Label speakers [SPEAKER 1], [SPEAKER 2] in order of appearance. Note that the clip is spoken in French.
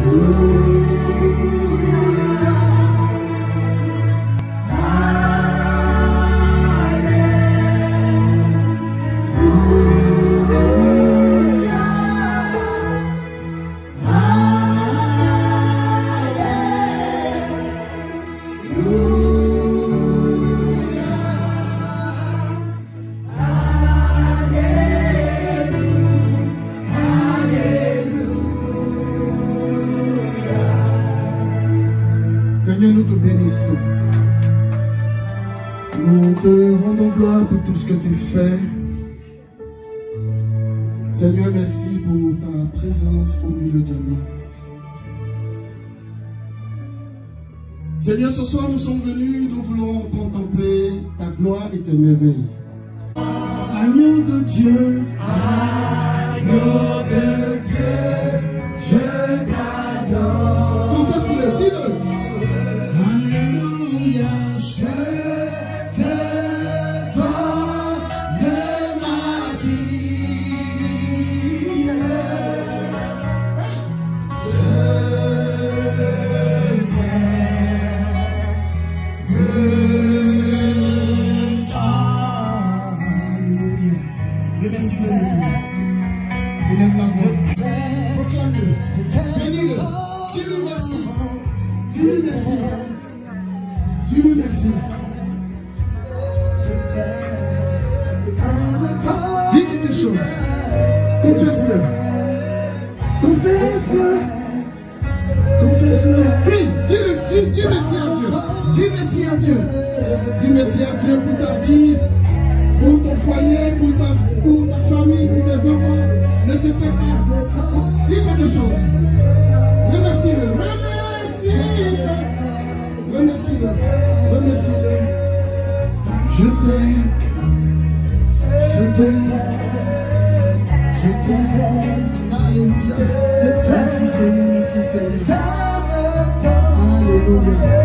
[SPEAKER 1] Ooh. Seigneur, nous te bénissons. Nous te rendons gloire pour tout ce que tu fais. Seigneur, merci pour ta présence au milieu de nous. Seigneur, ce soir nous sommes venus, nous voulons contempler ta gloire et tes merveilles. Agneau de Dieu, agneau de Dieu, Élève la voix. Proclame-le. Bénis-le. Dis-lui merci. Dis-lui merci. Dis-lui merci. Dis quelque chose. Confesse-le. Confesse-le. Confesse-le. Prie. Dis, dis merci à Dieu. Dis merci à Dieu. Dis merci à Dieu pour ta vie, pour ton foyer, pour ta, pour Ne te tais pas. Dis quelque chose. Remercie-le. Remercie-le. Remercie-le. Remercie-le. Je t'aime. Je t'aime. Je t'aime. Alléluia. Merci Seigneur. Merci Seigneur. Alléluia.